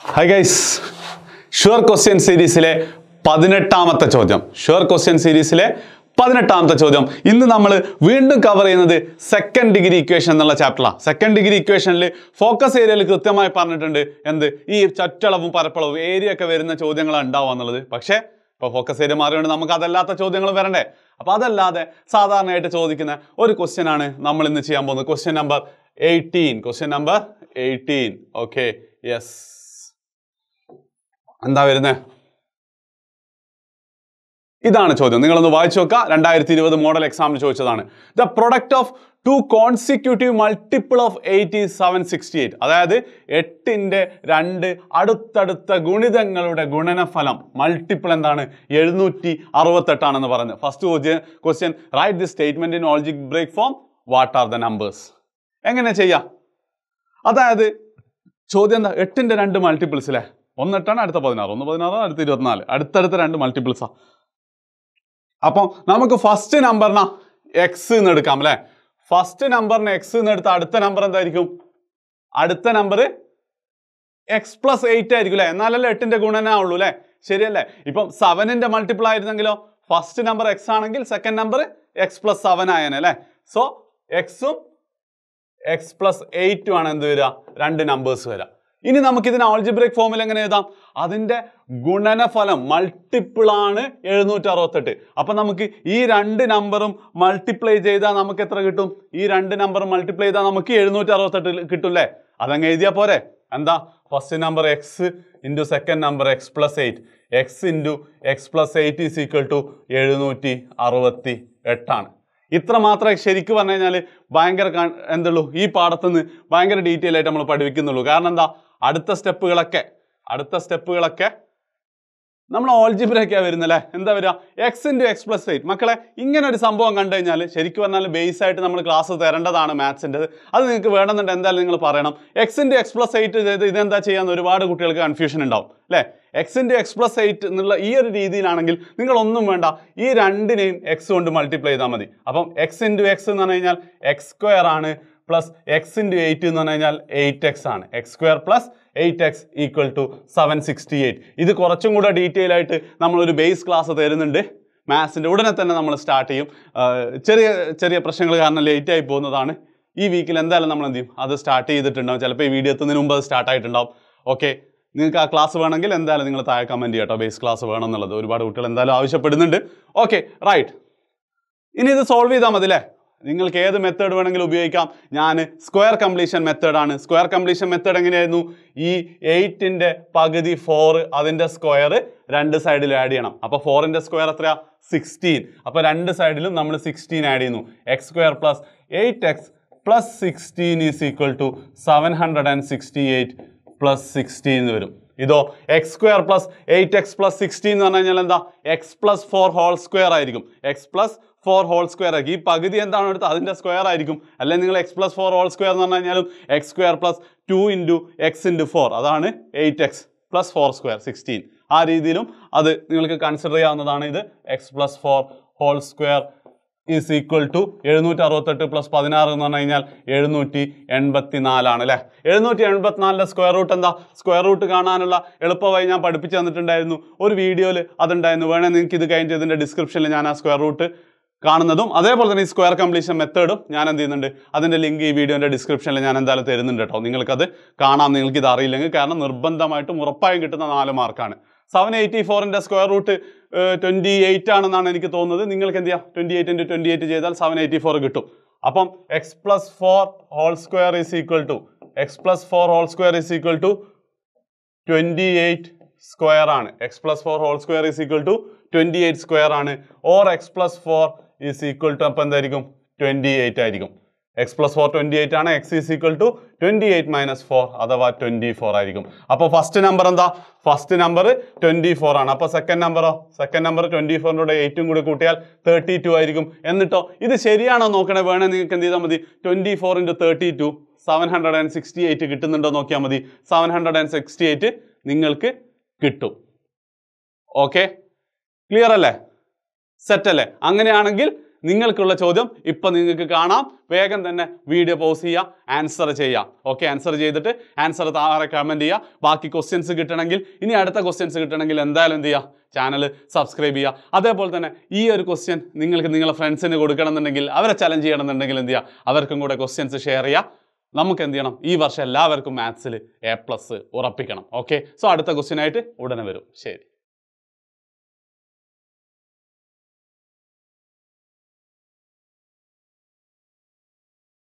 Hi guys sure question സീരീസിലെ പതിനെട്ടാമത്തെ ചോദ്യം. ഷുവർ ക്വസ്റ്റ്യൻ സീരീസിലെ പതിനെട്ടാമത്തെ ചോദ്യം. ഇന്ന് നമ്മൾ വീണ്ടും കവർ ചെയ്യുന്നത് സെക്കൻഡ് ഡിഗ്രി ഇക്വേഷൻ എന്നുള്ള ചാപ്റ്ററാണ് സെക്കൻഡ് ഡിഗ്രി ഇക്വേഷനിൽ ഫോക്കസ് ഏരിയയിൽ കൃത്യമായി പറഞ്ഞിട്ടുണ്ട് എന്ത്? ഈ ചറ്റളവും പരപ്പളവും ഏരിയ ഒക്കെ വരുന്ന ചോദ്യങ്ങളാണ് ഉണ്ടാവുക എന്നുള്ളത്. പക്ഷേ ഇപ്പോൾ ഫോക്കസ് ഏരിയ മാറിയുണ്ട് നമുക്ക് അതല്ലാത്ത ചോദ്യങ്ങൾ വരണ്ടേ? അപ്പോൾ അതല്ലാതെ സാധാരണയായിട്ട് ചോദിക്കുന്ന ഒരു ക്വസ്റ്റ്യനാണ് നമ്മൾ ഇന്ന് ചെയ്യാൻ പോകുന്നത്. Question number eighteen question number eighteen okay yes എന്താ വരുന്നേ? ഇതാണ് ചോദ്യം. നിങ്ങളൊന്ന് വായിച്ചു നോക്കുക രണ്ടായിരത്തി ഇരുപത് മോഡൽ എക്സാമിന് ചോദിച്ചതാണ്. The product of two consecutive multiple of eighty seven sixty eight അതായത് എട്ടിന്റെ രണ്ട് അടുത്തടുത്ത ഗുണിതങ്ങളുടെ ഗുണനഫലം മൾട്ടിപ്പിൾ എന്താണ്? എഴുന്നൂറ്റി അറുപത്തെട്ടാണെന്ന് പറഞ്ഞത് first question question right the statement in algebraic form what are the numbers എങ്ങനെ ചെയ്യാം? അതായത് ചോദ്യം എന്താ? എട്ടിന്റെ രണ്ട് മൾട്ടിപ്പിൾസ് അല്ലേ ഒന്ന് എട്ടാണ് അടുത്ത പതിനാറ്. ഒന്ന് പതിനാറ് അടുത്ത ഇരുപത്തിനാല്. അടുത്തടുത്ത രണ്ട് മൾട്ടിപ്പിൾസാ അപ്പം നമുക്ക് ഫസ്റ്റ് നമ്പറിന എക്സ് എന്ന് എടുക്കാം അല്ലേ? ഫസ്റ്റ് നമ്പറിന് എക്സ് എന്ന് എടുത്ത അടുത്ത നമ്പർ എന്തായിരിക്കും? അടുത്ത നമ്പർ എക്സ് പ്ലസ് എയ്റ്റ് ആയിരിക്കും അല്ലേ? എന്നാലല്ലേ എട്ടിന്റെ ഗുണനാ ഉള്ളൂ അല്ലേ? ശരിയല്ലേ? ഇപ്പം സെവനിന്റെ മൾട്ടിപ്പിൾ ആയിരുന്നെങ്കിലോ ഫസ്റ്റ് നമ്പർ എക്സ് ആണെങ്കിൽ second number X plus seven ആയനെ അല്ലേ? സോ എക്സും എക്സ് പ്ലസ് എയ്റ്റും ആണ് എന്ത് വരിക? രണ്ട് നമ്പേഴ്സ് വരിക. ഇനി നമുക്ക് ഇതിന് ആൾജിബ്രിക് ഫോമിൽ എങ്ങനെ എഴുതാം? അതിന്റെ ഗുണനഫലം മൾട്ടിപ്പിൾ ആണ് എഴുന്നൂറ്റി അറുപത്തെട്ട് അപ്പൊ നമുക്ക് ഈ രണ്ട് നമ്പറും മൾട്ടിപ്ലൈ ചെയ്താൽ നമുക്ക് എത്ര കിട്ടും? ഈ രണ്ട് നമ്പറും മൾട്ടിപ്ലൈ ചെയ്താൽ നമുക്ക് എഴുന്നൂറ്റി അറുപത്തെട്ട് കിട്ടും അല്ലേ അതങ്ങ് എഴുതിയാൽ പോരെ. എന്താ? First number X into second number X plus eight X into X plus eight is equal to എഴുന്നൂറ്റി അറുപത്തി എട്ടാണ് ഇത്ര മാത്രമേ ശരിക്കും പറഞ്ഞു കഴിഞ്ഞാൽ ഭയങ്കര എന്തുള്ളൂ? ഈ പാടത്തുനിന്ന് ഭയങ്കര ഡീറ്റെയിൽ ആയിട്ട് നമ്മൾ പഠിപ്പിക്കുന്നുള്ളൂ. കാരണം എന്താ? അടുത്ത സ്റ്റെപ്പുകളൊക്കെ അടുത്ത സ്റ്റെപ്പുകളൊക്കെ നമ്മൾ ഓൾജിബ്രൊക്കെയാണ് വരുന്നല്ലേ? എന്താ വരിക? X into X plus eight മക്കളെ ഇങ്ങനെ ഒരു സംഭവം കണ്ടു കഴിഞ്ഞാൽ ശരിക്കും പറഞ്ഞാൽ ബേസ് ആയിട്ട് നമ്മൾ ക്ലാസ് തരേണ്ടതാണ് മാത്സിന്റെ അത് നിങ്ങൾക്ക് വേണമെന്നുണ്ട് എന്തായാലും നിങ്ങൾ പറയണം. X into X plus eight ചെയ്ത് ഇതെന്താ ചെയ്യാന്ന് ഒരുപാട് കുട്ടികൾക്ക് കൺഫ്യൂഷൻ ഉണ്ടാവും അല്ലേ X into X plus eight എന്നുള്ള ഈ ഒരു രീതിയിലാണെങ്കിൽ നിങ്ങളൊന്നും വേണ്ട. ഈ രണ്ടിനെയും എക്സ് കൊണ്ട് മൾട്ടിപ്ലൈ ചെയ്താൽ മതി. അപ്പം എക്സ് ഇന്റു എക്സ് എന്ന് പറഞ്ഞു കഴിഞ്ഞാൽ എക്സ് സ്ക്വയർ ആണ്. പ്ലസ് എക്സ് ഇന്റു എയ്റ്റ് എന്ന് പറഞ്ഞു കഴിഞ്ഞാൽ എയ്റ്റ് എക്സ് ആണ്. X square plus eight X equal to seven sixty eight ഇത് കുറച്ചും കൂടെ ഡീറ്റെയിൽ ആയിട്ട് നമ്മളൊരു ബേസ് ക്ലാസ് തരുന്നുണ്ട്. മാത്സിന്റെ ഉടനെ തന്നെ നമ്മൾ സ്റ്റാർട്ട് ചെയ്യും. ചെറിയ ചെറിയ പ്രശ്നങ്ങൾ കാരണം ലേറ്റ് ആയി പോകുന്നതാണ്. ഈ വീക്കിൽ എന്തായാലും നമ്മൾ എന്ത് ചെയ്യും? അത് സ്റ്റാർട്ട് ചെയ്തിട്ടുണ്ടാവും. ചിലപ്പോൾ ഈ വീഡിയോ എത്തുന്നതിന് മുമ്പ് അത് സ്റ്റാർട്ട് ആയിട്ടുണ്ടാവും. ഓക്കെ നിങ്ങൾക്ക് ആ ക്ലാസ് വേണമെങ്കിൽ എന്തായാലും നിങ്ങൾ താഴെ കമന്റ് ചെയ്യട്ടോ. ബേസ് ക്ലാസ് വേണം എന്നുള്ളത്. ഒരുപാട് കുട്ടികൾ എന്തായാലും ആവശ്യപ്പെടുന്നുണ്ട്. ഓക്കെ റൈറ്റ് ഇനി ഇത് സോൾവ് ചെയ്താൽ മതി അല്ലേ? നിങ്ങൾക്ക് ഏത് മെത്തേഡ് വേണമെങ്കിലും ഉപയോഗിക്കാം. ഞാൻ സ്ക്വയർ കംപ്ലീഷൻ മെത്തേഡാണ് സ്ക്വയർ കംപ്ലീഷൻ മെത്തേഡ് എങ്ങനെയായിരുന്നു? ഈ എയ്റ്റിന്റെ പകുതി ഫോർ അതിന്റെ സ്ക്വയർ രണ്ട് സൈഡിൽ ആഡ് ചെയ്യണം. അപ്പോൾ ഫോറിന്റെ സ്ക്വയർ എത്രയാ? സിക്സ്റ്റീൻ അപ്പോൾ രണ്ട് സൈഡിലും നമ്മൾ സിക്സ്റ്റീൻ ആഡ് ചെയ്യുന്നു. X square plus eight X plus sixteen is equal to seven hundred and sixty eight plus sixteen എന്ന് വരും. ഇതോ X square plus eight X plus sixteen എന്ന് പറഞ്ഞു കഴിഞ്ഞാൽ എന്താ? X plus four whole square ആയിരിക്കും. X plus four whole square ആയിരിക്കും. ഈ പകുതി എന്താണ് എടുത്തത്? അതിന്റെ സ്ക്വയർ ആയിരിക്കും. അല്ലെങ്കിൽ നിങ്ങൾ X plus four whole square എന്ന് പറഞ്ഞു കഴിഞ്ഞാലും X square plus two into X into four അതാണ് eight X plus four square sixteen ആ രീതിയിലും അത് നിങ്ങൾക്ക് കൺസിഡർ ചെയ്യാവുന്നതാണ് ഇത്. X plus four whole square is equal to എഴുന്നൂറ്റി അറുപത്തെട്ട് പ്ലസ് പതിനാറ് എന്ന് പറഞ്ഞു കഴിഞ്ഞാൽ എഴുന്നൂറ്റി എൺപത്തി നാലാണ് അല്ലേ? എഴുന്നൂറ്റി എൺപത്തിനാലിന്റെ സ്ക്വയർ റൂട്ട് എന്താ? സ്ക്വയർ റൂട്ട് കാണാനുള്ള എളുപ്പമായി ഞാൻ പഠിപ്പിച്ചു തന്നിട്ടുണ്ടായിരുന്നു. ഒരു വീഡിയോയിൽ അതുണ്ടായിരുന്നു. വേണേൽ നിങ്ങൾക്ക് ഇത് കഴിഞ്ഞ് ഇതിന്റെ ഡിസ്ക്രിപ്ഷനിൽ ഞാൻ ആ സ്ക്വയർ റൂട്ട് കാണുന്നതും അതേപോലെ തന്നെ ഈ സ്ക്വയർ കംപ്ലീഷൻ മെത്തേഡും ഞാൻ എന്ത് ചെയ്യുന്നുണ്ട്? അതിന്റെ ലിങ്ക് ഈ വീഡിയോന്റെ ഡിസ്ക്രിപ്ഷനിൽ ഞാൻ എന്തായാലും തരുന്നുണ്ട് കേട്ടോ നിങ്ങൾക്കത് കാണാം നിങ്ങൾക്ക് ഇത് അറിയില്ലെങ്കിൽ. കാരണം നിർബന്ധമായിട്ടും ഉറപ്പായും കിട്ടുന്ന നാല് മാർക്കാണ് സെവൻ എയ്റ്റി ഫോറിന്റെ സ്ക്വയർ റൂട്ട് ട്വന്റി എയ്റ്റ് ആണെന്നാണ് എനിക്ക് തോന്നുന്നത്. നിങ്ങൾക്ക് എന്ത് ചെയ്യാം? Twenty eight into twenty eight ചെയ്താൽ സെവൻ എയ്റ്റി ഫോർ കിട്ടും. അപ്പം X plus four whole square is equal to X plus four whole square is equal to twenty eight square ആണ്. X plus four whole square is equal to twenty eight square ആണ്. Or X plus four is equal to അപ്പം എന്തായിരിക്കും? Twenty eight ആയിരിക്കും. X plus four twenty eight ആണ് X is equal to twenty eight minus four അഥവാ twenty four ആയിരിക്കും. അപ്പോൾ first number എന്താ? First number twenty four ആണ്. അപ്പോൾ സെക്കൻഡ് നമ്പറോ സെക്കൻഡ് നമ്പർ ട്വന്റി ഫോറിന്റെ എയ്റ്റും കൂടി കൂട്ടിയാൽ തേർട്ടി ടു ആയിരിക്കും. എന്നിട്ടോ ഇത് ശരിയാണോ നോക്കണേ? വേണേ നിങ്ങൾക്ക് എന്ത് ചെയ്താൽ മതി. Twenty four into thirty two seven hundred and sixty eight കിട്ടുന്നുണ്ടോ നോക്കിയാൽ മതി. Seven hundred and sixty eight നിങ്ങൾക്ക് കിട്ടും. ഓക്കെ ക്ലിയർ അല്ലേ? സെറ്റ് അല്ലേ? അങ്ങനെയാണെങ്കിൽ നിങ്ങൾക്കുള്ള ചോദ്യം ഇപ്പൊ നിങ്ങൾക്ക് കാണാം. വേഗം തന്നെ വീഡിയോ പോസ് ചെയ്യുക ആൻസർ ചെയ്യുക. ഓക്കെ ആൻസർ ചെയ്തിട്ട് ആൻസർ താഴെ കമന്റ് ചെയ്യുക. ബാക്കി ക്വസ്റ്റ്യൻസ് കിട്ടണമെങ്കിൽ ഇനി അടുത്ത ക്വസ്റ്റ്യൻസ് കിട്ടണമെങ്കിൽ എന്തായാലും എന്ത് ചെയ്യുക? ചാനൽ സബ്സ്ക്രൈബ് ചെയ്യുക. അതേപോലെ തന്നെ ഈ ഒരു ക്വസ്റ്റ്യൻ നിങ്ങൾക്ക് നിങ്ങളുടെ ഫ്രണ്ട്സിന് കൊടുക്കണം എന്നുണ്ടെങ്കിൽ അവരെ ചലഞ്ച് ചെയ്യണം എന്നുണ്ടെങ്കിൽ എന്ത് ചെയ്യുക? അവർക്കും കൂടെ ക്വസ്റ്റ്യൻസ് ഷെയർ ചെയ്യുക. നമുക്ക് എന്ത് ചെയ്യണം? ഈ വർഷം എല്ലാവർക്കും മാത്സിൽ എ പ്ലസ് ഉറപ്പിക്കണം. ഓക്കെ സോ അടുത്ത ക്വസ്റ്റ്യനായിട്ട് ഉടനെ വരും. ശരി.